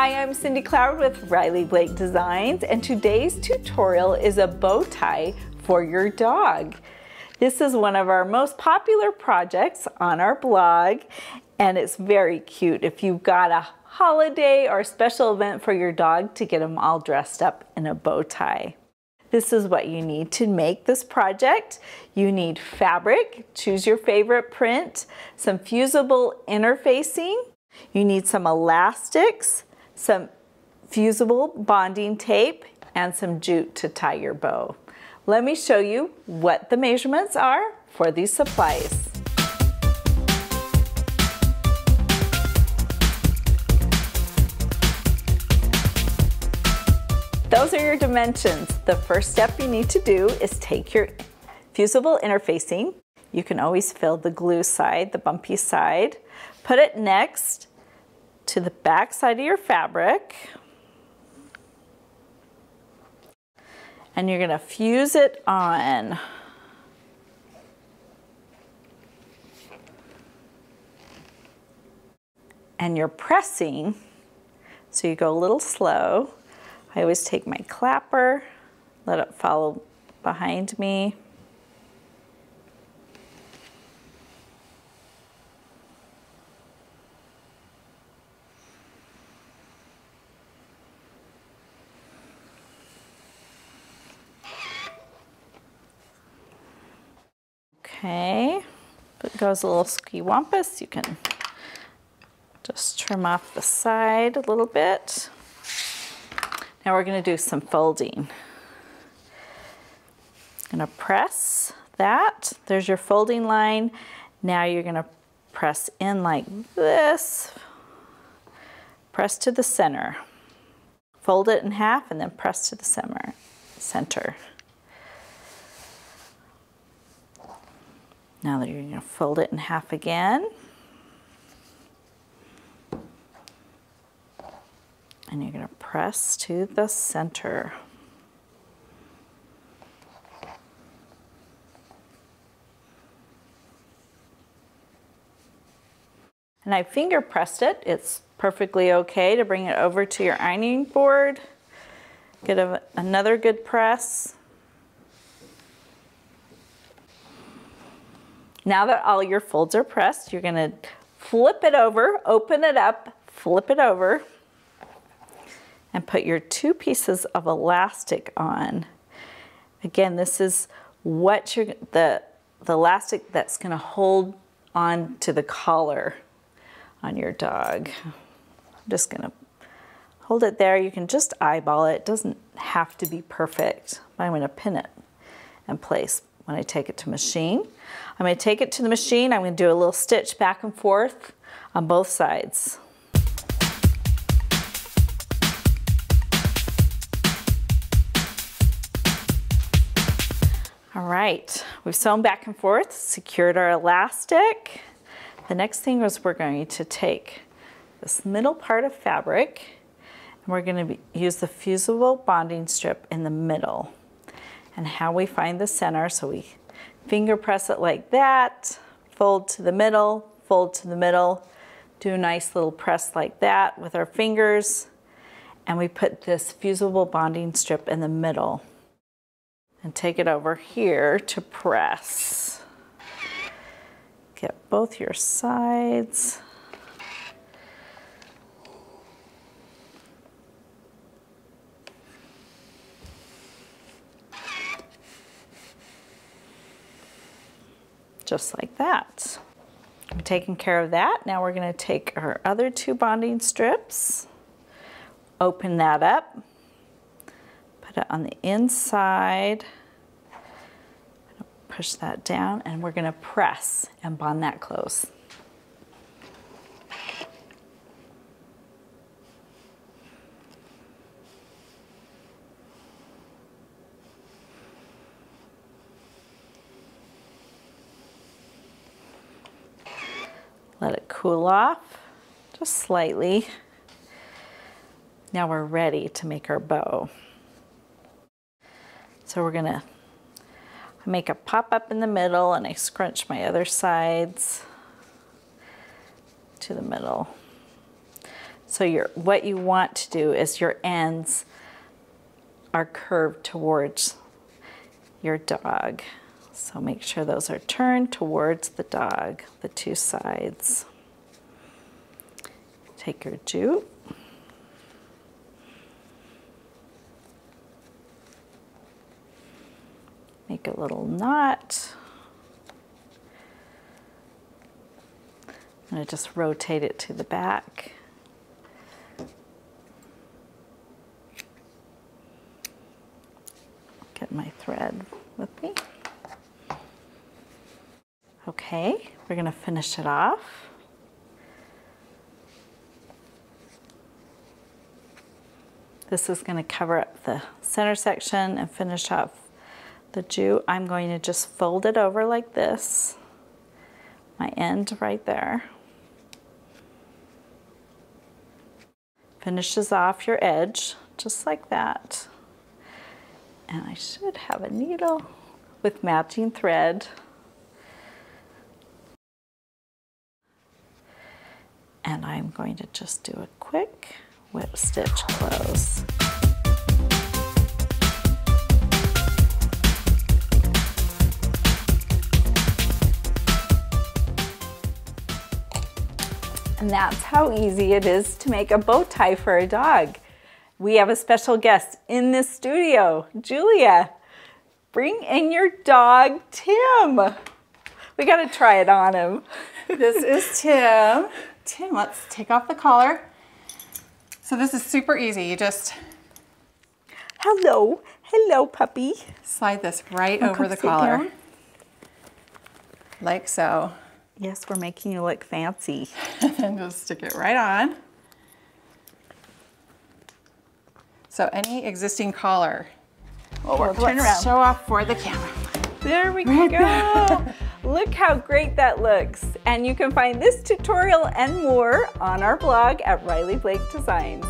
Hi, I'm Cindy Cloud with Riley Blake Designs and today's tutorial is a bow tie for your dog. This is one of our most popular projects on our blog and it's very cute if you've got a holiday or a special event for your dog to get them all dressed up in a bow tie. This is what you need to make this project. You need fabric, choose your favorite print, some fusible interfacing, you need some elastics, some fusible bonding tape, and some jute to tie your bow. Let me show you what the measurements are for these supplies. Those are your dimensions. The first step you need to do is take your fusible interfacing. You can always fill the glue side, the bumpy side. Put it next to the back side of your fabric. And you're gonna fuse it on. And you're pressing, so you go a little slow. I always take my clapper, let it follow behind me. Okay, if it goes a little ski-wampus, you can just trim off the side a little bit. Now we're gonna do some folding. I'm Gonna press that. There's your folding line. Now you're gonna press in like this. Press to the center. Fold it in half and then press to the center. center. Now that you're gonna fold it in half again. And you're gonna press to the center. And I finger pressed it. It's perfectly okay to bring it over to your ironing board. Get a, another good press. Now that all your folds are pressed, you're gonna flip it over, open it up, flip it over, and put your two pieces of elastic on. Again, this is what you're, the, the elastic that's gonna hold on to the collar on your dog. I'm just gonna hold it there. You can just eyeball it. It doesn't have to be perfect. I'm gonna pin it in place when I take it to machine. I'm gonna take it to the machine. I'm gonna do a little stitch back and forth on both sides. All right, we've sewn back and forth, secured our elastic. The next thing is we're going to take this middle part of fabric and we're gonna use the fusible bonding strip in the middle and how we find the center. So we finger press it like that, fold to the middle, fold to the middle, do a nice little press like that with our fingers, and we put this fusible bonding strip in the middle and take it over here to press. Get both your sides. Just like that. I'm taking care of that. Now we're gonna take our other two bonding strips, open that up, put it on the inside, push that down, and we're gonna press and bond that close. Cool off just slightly. Now we're ready to make our bow. So we're gonna make a pop up in the middle and I scrunch my other sides to the middle. So your, what you want to do is your ends are curved towards your dog. So make sure those are turned towards the dog, the two sides. Take your jute. Make a little knot. I'm to just rotate it to the back. Get my thread with me. Okay, we're going to finish it off. This is going to cover up the center section and finish off the jute. I'm going to just fold it over like this, my end right there. Finishes off your edge, just like that. And I should have a needle with matching thread. And I'm going to just do a quick whip stitch close. And that's how easy it is to make a bow tie for a dog. We have a special guest in this studio, Julia. Bring in your dog, Tim. We gotta try it on him. this is Tim. Tim, let's take off the collar. So this is super easy. You just Hello, hello puppy. Slide this right over the collar. Down. Like so. Yes, we're making you look fancy. and just stick it right on. So any existing collar. Oh, we'll turn around. Show off for the camera. There we right go. Look how great that looks. And you can find this tutorial and more on our blog at Riley Blake Designs.